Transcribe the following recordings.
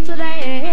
today.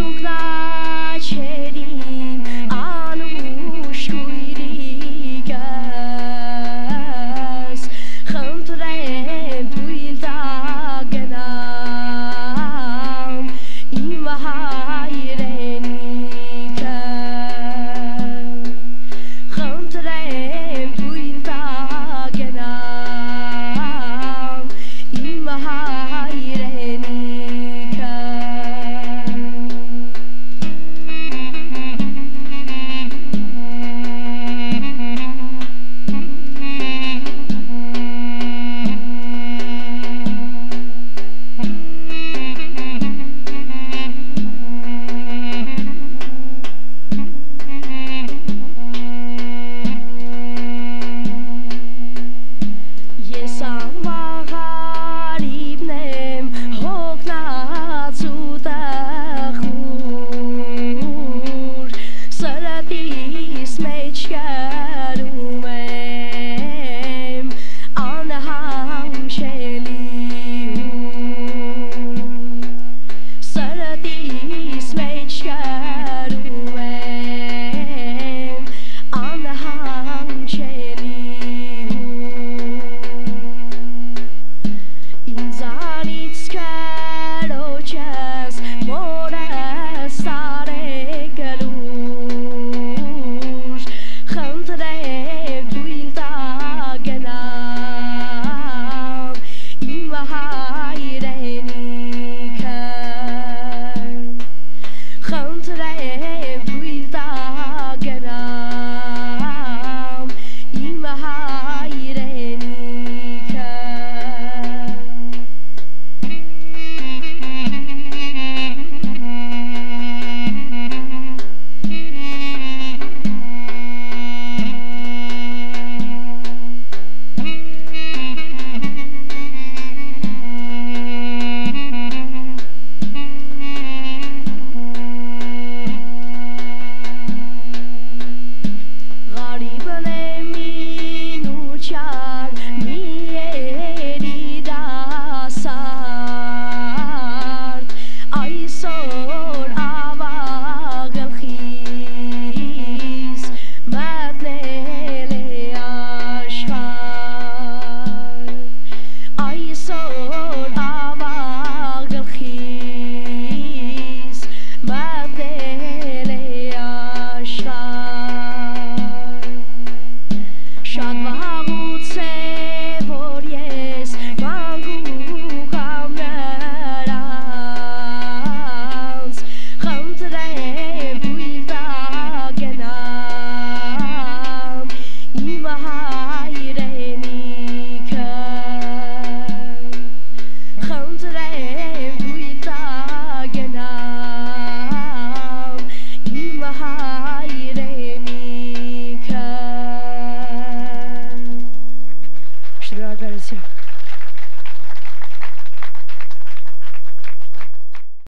Sokla çelim